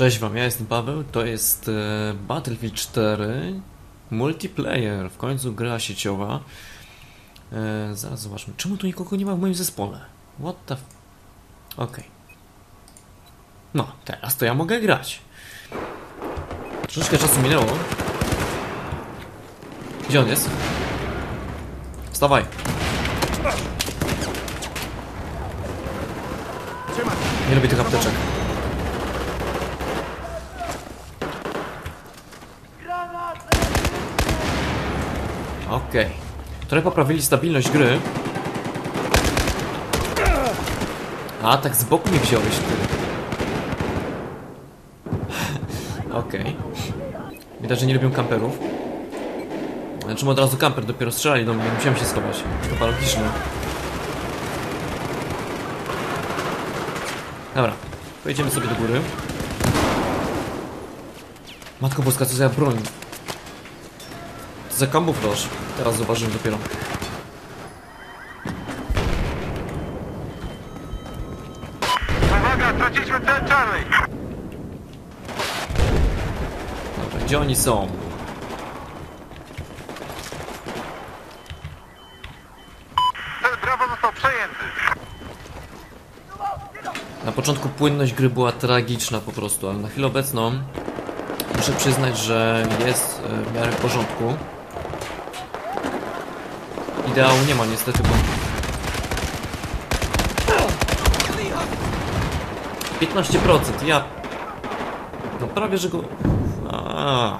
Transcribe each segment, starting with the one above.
Cześć wam, ja jestem Paweł, to jest e, Battlefield 4 Multiplayer, w końcu gra sieciowa. E, zaraz zobaczmy, czemu tu nikogo nie ma w moim zespole? What the f... Okej. No, teraz to ja mogę grać. Troszeczkę czasu minęło. Gdzie on jest? Wstawaj. Nie lubię tych apteczek. Okej. Trochę poprawili stabilność gry. A, tak z boku mnie wziąłeś, ty. Okej. Widać, że nie lubią kamperów. Znaczy od razu kamper dopiero strzelali do mnie, musiałem się schować. To chyba logiczne. Dobra, pojedziemy sobie do góry. Matko Boska, co za broń? Za kamuflaż? Teraz zobaczymy dopiero. Uwaga, straciliśmy cel Charlie! Dobra, gdzie oni są? Cel Bravo został przejęty. Na początku płynność gry była tragiczna po prostu, ale na chwilę obecną muszę przyznać, że jest e, w miarę w porządku. Ideału nie ma niestety, bo... 15%, ja... No prawie, że go... A,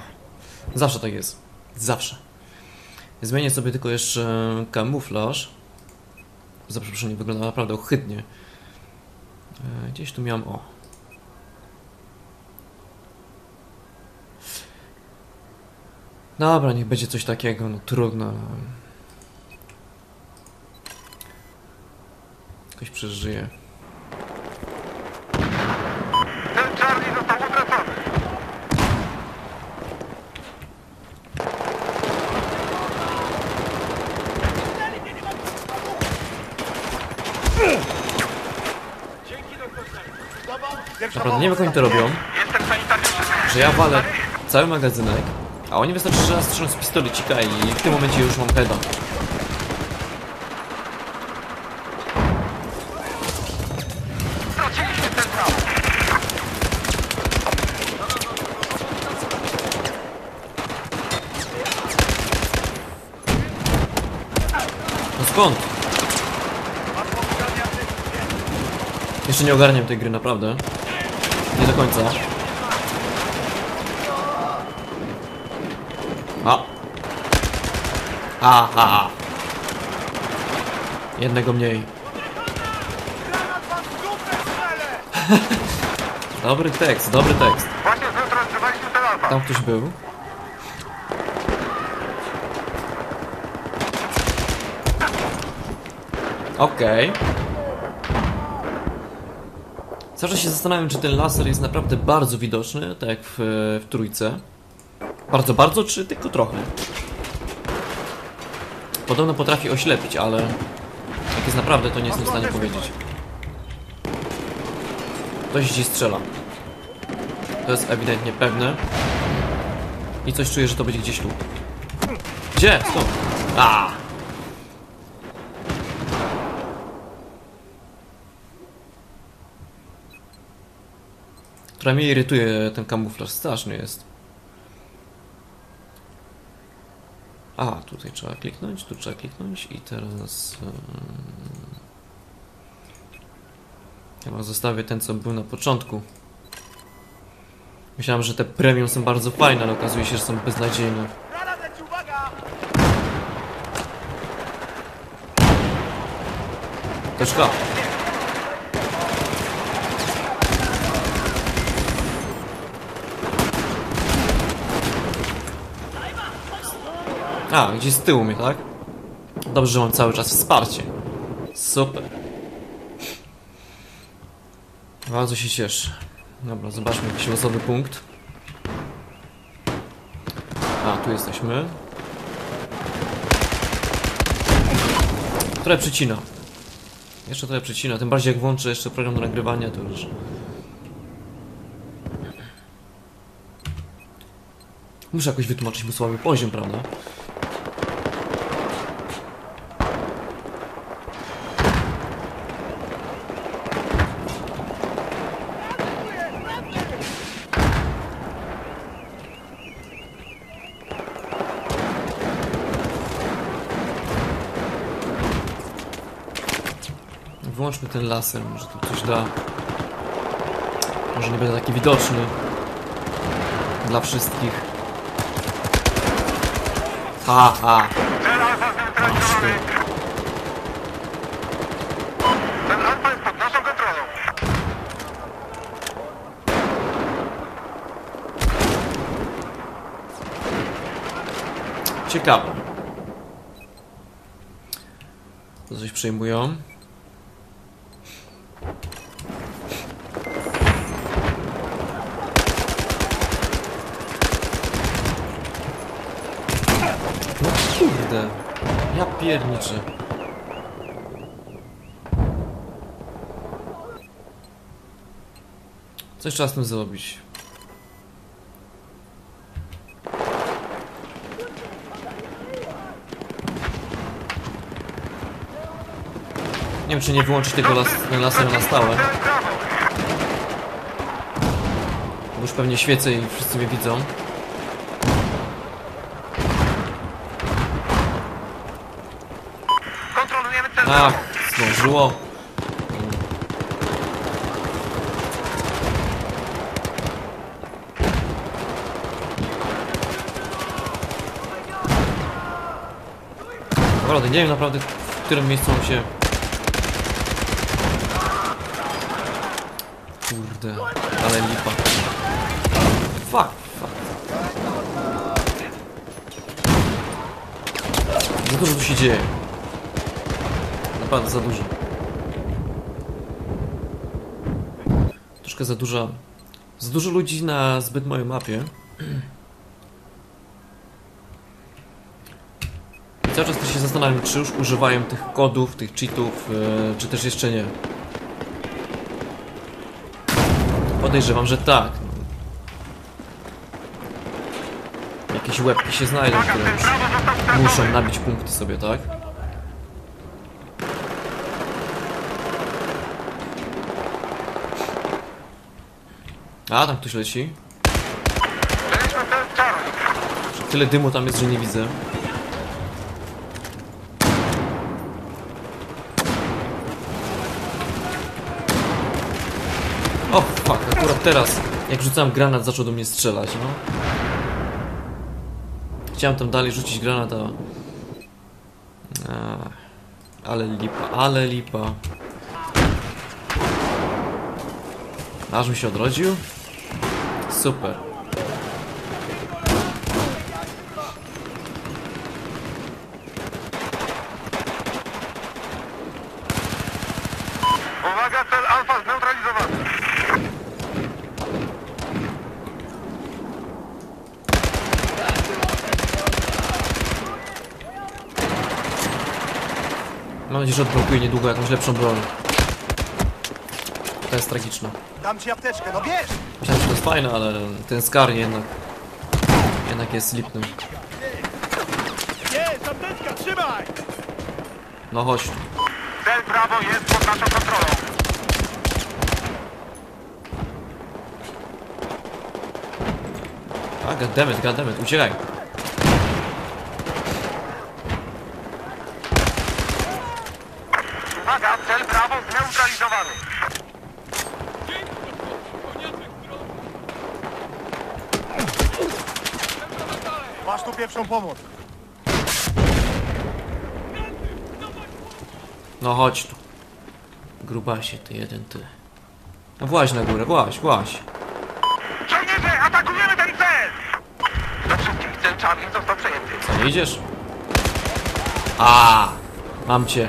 zawsze tak jest. Zawsze. Zmienię sobie tylko jeszcze kamuflaż. Za przeproszeniem, wygląda naprawdę ohydnie. E, Gdzieś tu miałem. O. Dobra, niech będzie coś takiego, no trudno. Jakoś przeżyję. Cel Charlie został utracony. Naprawdę nie wiem jak oni to robią, Jestem sanitariuszem. że ja walę cały magazynek, a oni wystarczy, że raz strzelą z pistolecika i w tym momencie już mam heada. Skąd? Jeszcze nie ogarniam tej gry, naprawdę. Nie do końca. A. A, a, a. Jednego mniej. dobry tekst, dobry tekst. Tam ktoś był. Okej. Cały czas się zastanawiam, czy ten laser jest naprawdę bardzo widoczny, tak jak w, w trójce. Bardzo, bardzo, czy tylko trochę? Podobno potrafi oślepić, ale jak jest naprawdę, to nie jestem w stanie powiedzieć. Ktoś gdzieś strzela. To jest ewidentnie pewne. I coś czuję, że to będzie gdzieś tu. Gdzie? Skąd? A! Trochę mnie irytuje ten kamuflaż, straszny jest. A, tutaj trzeba kliknąć, tu trzeba kliknąć i teraz... em, Chyba zostawię ten, co był na początku. Myślałem, że te premium są bardzo fajne, ale okazuje się, że są beznadziejne. To szkoda. A, gdzieś z tyłu mnie, tak? Dobrze, że mam cały czas wsparcie. Super. Bardzo się cieszę. Dobra, zobaczmy jakiś losowy punkt. A, tu jesteśmy. Trochę przycina. Jeszcze trochę przycina, tym bardziej jak włączę jeszcze program do nagrywania, to już... Muszę jakoś wytłumaczyć mu słaby poziom, prawda? Wyłączmy ten laser, może to coś da. Może nie będę taki widoczny dla wszystkich. Ha, ha. Ciekawe. Coś przejmują. No kurde. Ja pierniczę. Coś trzeba z tym zrobić. Nie wiem, czy nie wyłączyć tego las na stałe. Bo już pewnie świecę i wszyscy mnie widzą. Bravo. zdążyło. Naprawdę, nie wiem naprawdę w którym miejscu on się... Kurde, ale lipa. Fuck, fuck. Za dużo tu się dzieje. Naprawdę za dużo. Troszkę za dużo. Za dużo ludzi na zbyt małej mapie. I cały czas też się zastanawiam, czy już używają tych kodów, tych cheatów, e, czy też jeszcze nie. Podejrzewam, że tak. Jakieś łebki się znajdą, które już muszą nabić punkty sobie, tak? A, tam ktoś leci. Tyle dymu tam jest, że nie widzę. O, fuck, akurat teraz, jak rzucałem granat, zaczął do mnie strzelać, no. Chciałem tam dalej rzucić granat, a ale lipa, ale lipa. Aż mi się odrodził? Super. Uwaga, cel Alfa zneutralizowany. Mam nadzieję, że odblokuję niedługo jakąś lepszą broń. To jest tragiczne. Dam ci apteczkę, no bierz! Myślałem, że to jest fajne, ale ten Scar jednak... Jednak jest lipny. Jest, apteczka, trzymaj! No chodź. Cel Bravo jest pod naszą kontrolą. A, goddammit, goddammit, uciekaj. Uwaga, cel Bravo zneutralizowany. Masz tu pierwszą pomoc. No chodź tu. Grubasie, ty jeden ty. No właź na górę, właź, właź. Żołnierze, atakujemy ten cel! Do wszystkich, cel Charlie został przejęty. Co, nie idziesz? A, Mam cię.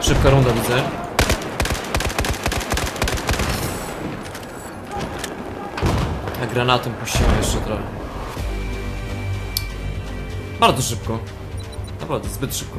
Szybka runda widzę. Granatem puściłem jeszcze trochę. Bardzo szybko. Naprawdę, zbyt szybko.